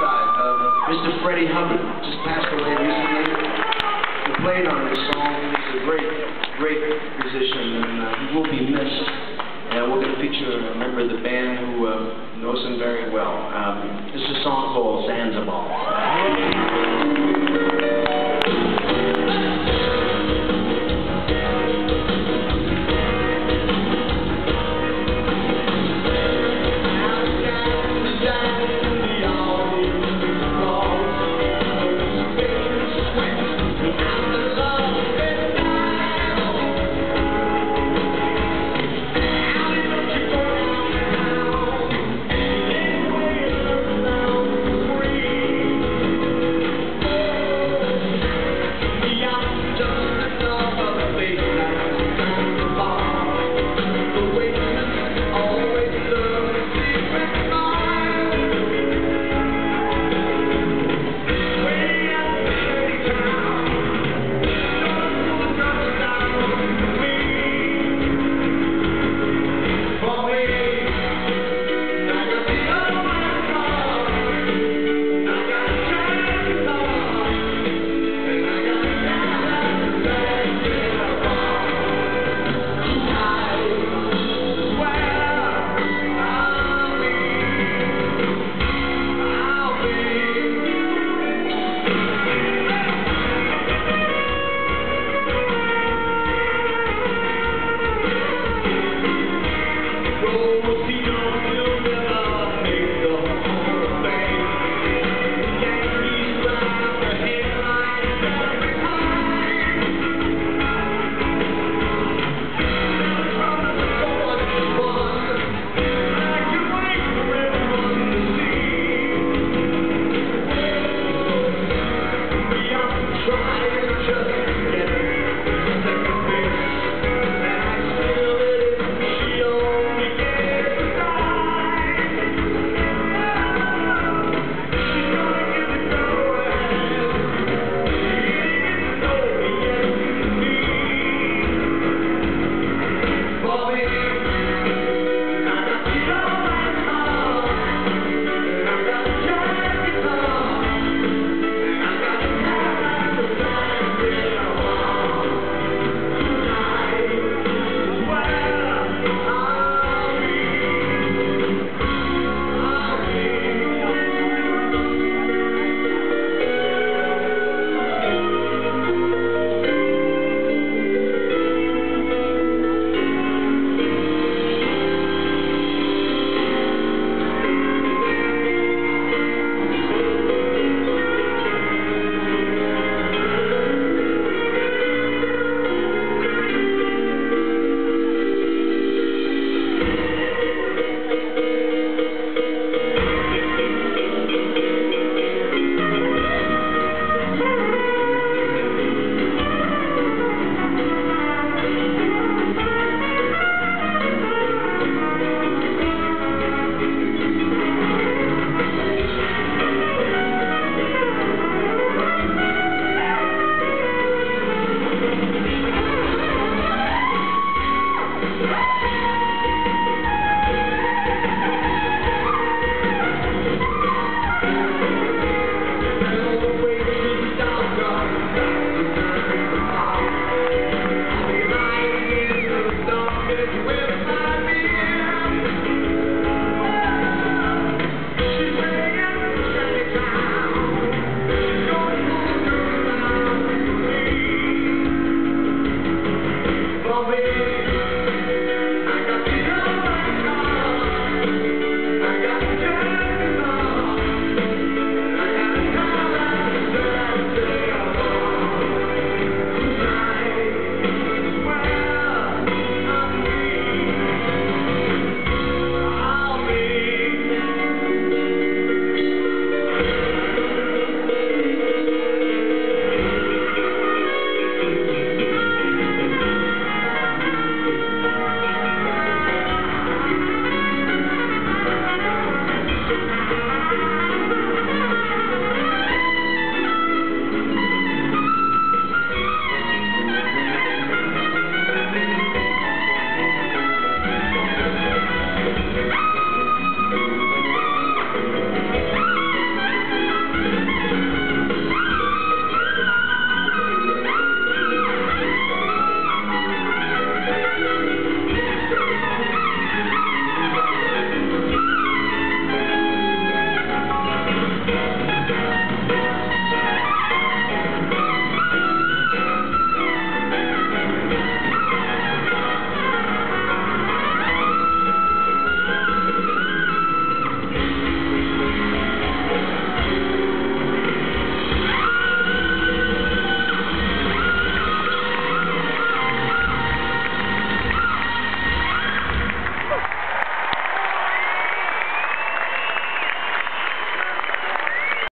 side, uh, Mr. Freddie Hubbard just passed away recently. He played on this song. He's a great, great musician, and uh, he will be missed. And we're going to feature a member of the band who uh, knows him very well. Um, this is a song called Zanzibar.